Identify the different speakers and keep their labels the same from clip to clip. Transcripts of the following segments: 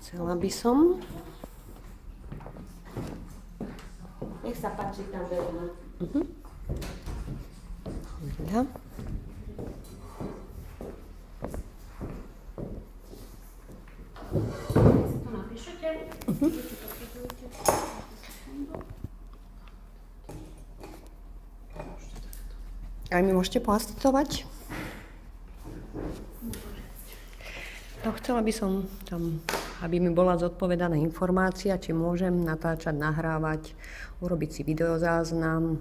Speaker 1: Chcela by som. Nech sa páči tam veľmi. Uh-huh. Ja. Uh-huh. Aj mi môžete poasitovať? No chcela by som tam, aby mi bola zodpovedaná informácia, či môžem natáčať, nahrávať, urobiť si videozáznam,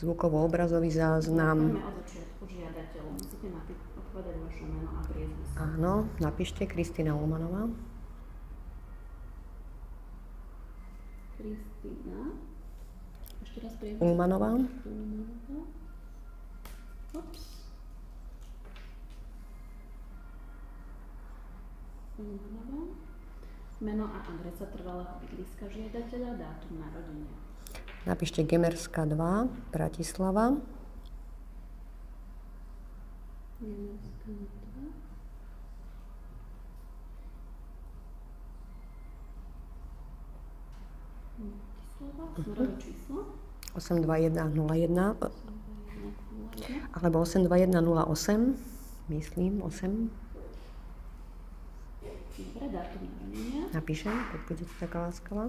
Speaker 1: zvukovo-obrazový záznam. Áno, napíšte Kristýna Ulmanová. Kristýna. Ešte raz Ulmanová. Ulmanová. Ups. Meno a adresa trvalého bydliska žiadateľa, dátum narodenia. Napíšte Gemerská 2, Bratislava. Gemerská 2. Bratislava, číslo? 82101 alebo 82108, myslím, 8. Dobre, dátum narodenia. Napíšem, keď budete taká láskavá.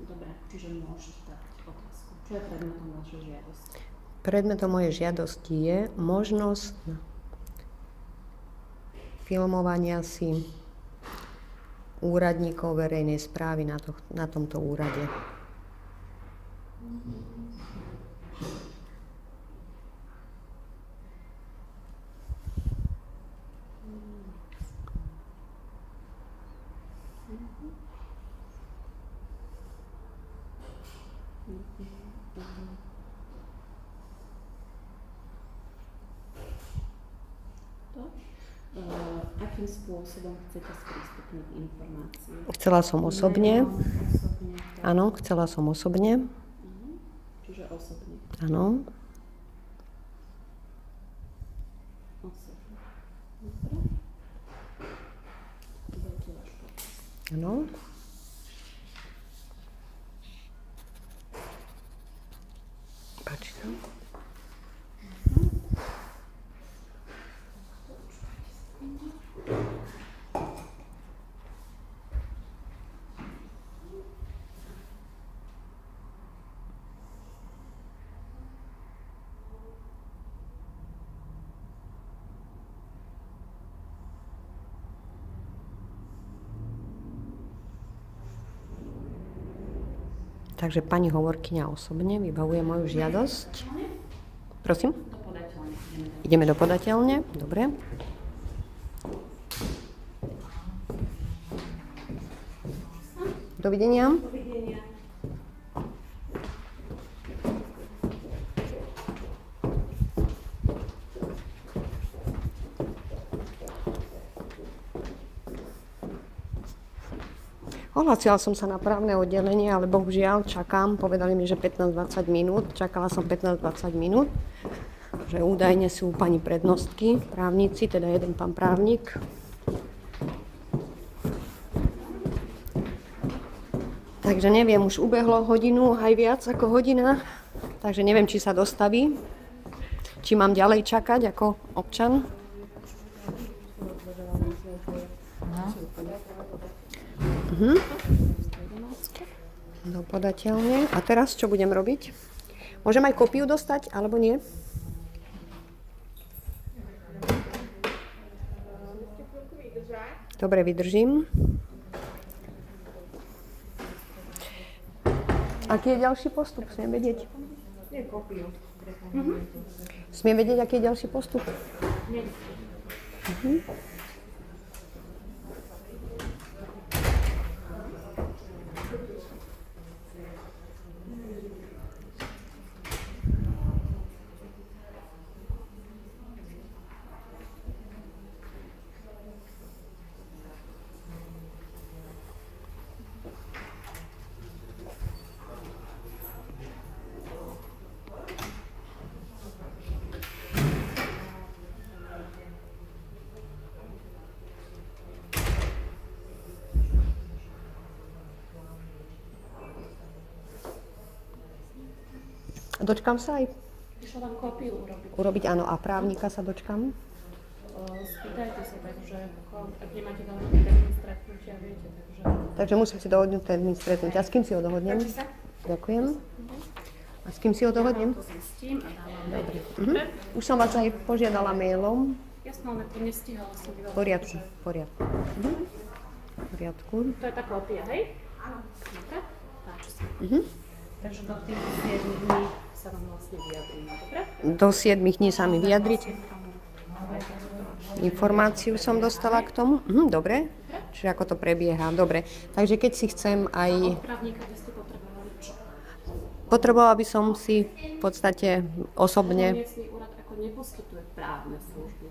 Speaker 1: Dobre, čiže môžete dať otázku. Čo je predmetom vašej žiadosti? Predmetom mojej žiadosti je možnosť filmovania si úradníkov verejnej správy na, to, na tomto úrade. Akým spôsobom chcete sprístupniť informácie? Chcela som osobne. Áno, chcela som osobne. Uh-huh. Čiže osobne. Áno. Áno. Páči sa. Takže pani hovorkyňa osobne vybavuje moju žiadosť. Prosím? Ideme do podateľne. Dobre. Dovidenia. Dovidenia. Ohlásila som sa na právne oddelenie, ale bohužiaľ čakám. Povedali mi, že 15-20 minút. Čakala som 15-20 minút. Že údajne sú pani prednostky, právnici, teda jeden pán právnik. Takže neviem, už ubehlo hodinu, aj viac ako hodina. Takže neviem, či sa dostaví. Či mám ďalej čakať ako občan. Uh-huh. Do podateľne. A teraz čo budem robiť? Môžem aj kopiu dostať, alebo nie? Dobre, vydržím. Aký je ďalší postup? Smiem vedieť? Nie, kopiu. Uh-huh. Smiem vedieť, aký je ďalší postup? Nie. Uh-huh. dočkam sa aj
Speaker 2: Išla vám kópiu urobiť.
Speaker 1: urobiť, áno, a právnika sa dočkam?
Speaker 2: O, Spýtajte sa, takže ak nemáte veľmi termín stretnutia, viete, takže...
Speaker 1: Takže musím si dohodnúť termín stretnutia. S kým si ho dohodnem? Ďakujem. A s kým si ho dohodnem?
Speaker 2: To zistím a dávam Dobre.
Speaker 1: Mhm. Už som vás aj požiadala mailom.
Speaker 2: Jasno, ale to nestihala som veľa.
Speaker 1: poriadku, poriadku. Mhm. Poriadku.
Speaker 2: To je tá kópia, hej? Dobre? Páči sa.
Speaker 1: Mhm.
Speaker 2: Takže do tých 7 dní sa vám vlastne vyjadríme, dobre?
Speaker 1: Do 7 dní sa mi vyjadriť. Informáciu som dostala k tomu. Mhm, dobre. Čiže ako to prebieha. Dobre. Takže keď si chcem aj... Potrebovala by som si v podstate osobne...
Speaker 2: Neposkytuje právne služby.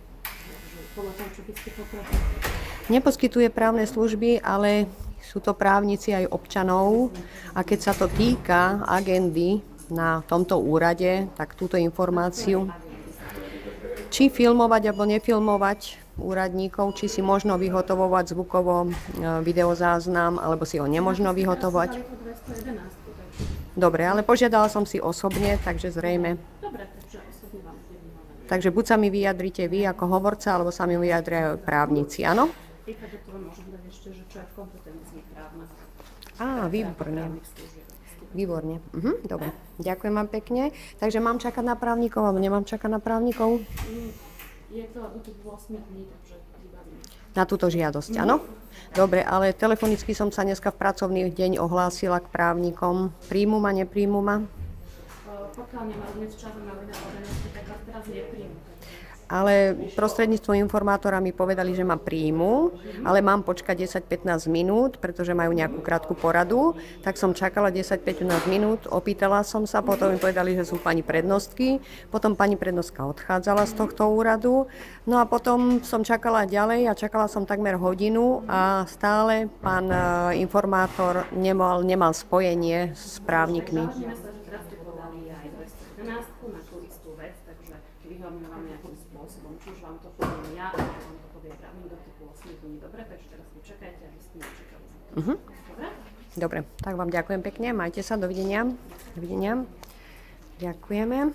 Speaker 1: Neposkytuje právne služby, ale sú to právnici aj občanov a keď sa to týka agendy na tomto úrade, tak túto informáciu, či filmovať alebo nefilmovať úradníkov, či si možno vyhotovovať zvukovo e, videozáznam, alebo si ho nemožno vyhotovať.
Speaker 2: Dali to 211, takže...
Speaker 1: Dobre, ale požiadala som si osobne, takže zrejme.
Speaker 2: Takže
Speaker 1: buď sa mi vyjadrite vy ako hovorca, alebo sa mi vyjadria právnici, áno? Á, výborne. Výborne. Mhm, dobre. Ďakujem vám pekne. Takže mám čakať na právnikov, alebo nemám čakať na právnikov?
Speaker 2: Je to do tých 8 dní, takže.
Speaker 1: Na túto žiadosť, áno? Dobre, ale telefonicky som sa dneska v pracovný deň ohlásila k právnikom. Príjmu ma, nepríjmu ma?
Speaker 2: Pokiaľ nemajú dnes čas na tak vás teraz nepríjmu.
Speaker 1: Ale prostredníctvom informátora mi povedali, že ma príjmu, ale mám počkať 10-15 minút, pretože majú nejakú krátku poradu. Tak som čakala 10-15 minút, opýtala som sa, potom mi povedali, že sú pani prednostky. Potom pani prednostka odchádzala z tohto úradu. No a potom som čakala ďalej a čakala som takmer hodinu a stále pán e, informátor nemal, nemal spojenie s právnikmi.
Speaker 2: Podali aj 211 na tú istú vec, takže vyhovoríme vám nejakým spôsobom, či už vám to poviem ja, alebo vám to povie právnik do typu 8 dní. Dobre, takže teraz počakajte, aby ste nečakali.
Speaker 1: Mhm.
Speaker 2: Dobre?
Speaker 1: Dobre, tak vám ďakujem pekne, majte sa, dovidenia. Dovidenia. Ďakujeme.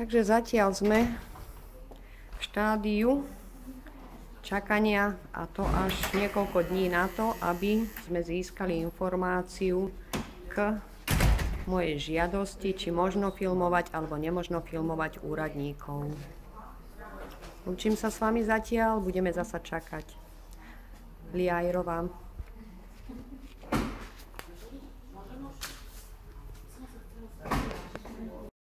Speaker 1: Takže zatiaľ sme v štádiu čakania a to až niekoľko dní na to, aby sme získali informáciu k mojej žiadosti, či možno filmovať alebo nemožno filmovať úradníkov. Učím sa s vami zatiaľ, budeme zasa čakať. Liajrová.